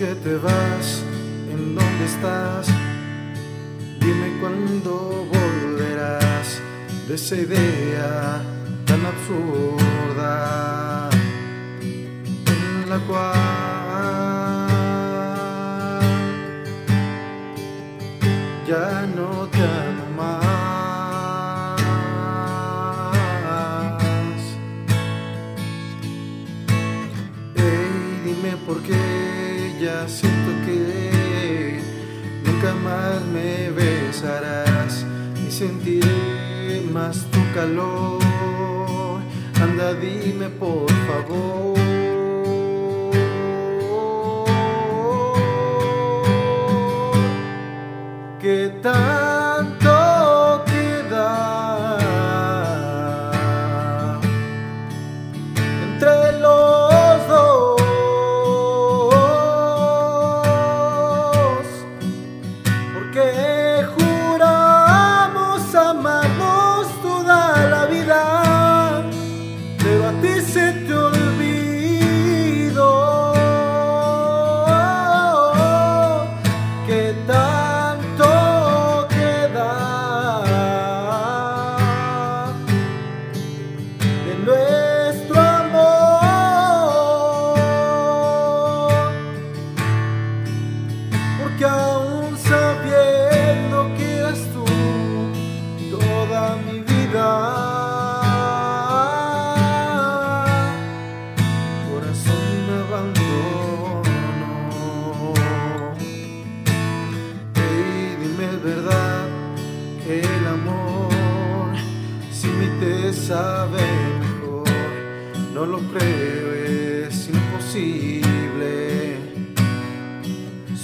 que te vas, ¿en dónde estás? Dime cuándo volverás de esa idea tan absurda en la cual ya no siento que nunca más me besarás y sentiré más tu calor. Anda, dime por favor. ¿Qué tanto verdad que el amor sin mí te sabe mejor. No lo creo, es imposible.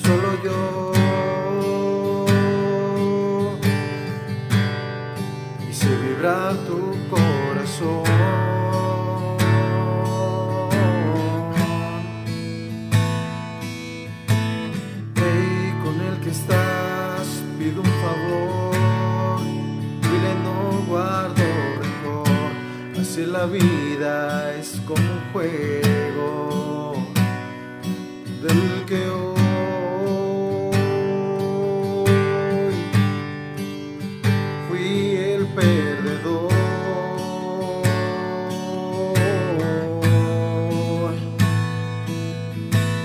Solo yo. Hice vibrar tu corazón. Así la vida es como un juego del que hoy fui el perdedor.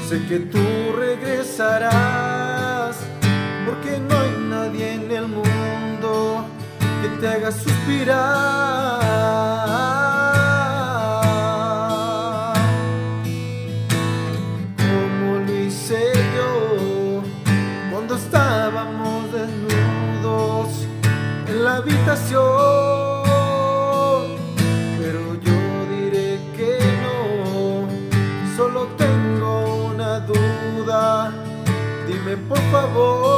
Sé que tú regresarás, porque no hay nadie en el mundo que te haga suspirar. Pero yo diré que no, solo tengo una duda. Dime por favor.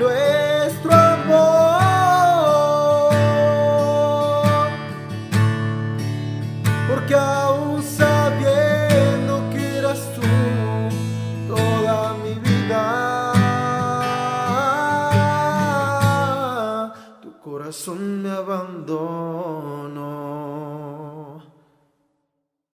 Nuestro amor, porque aún sabiendo que eras tú toda mi vida, tu corazón me abandonó.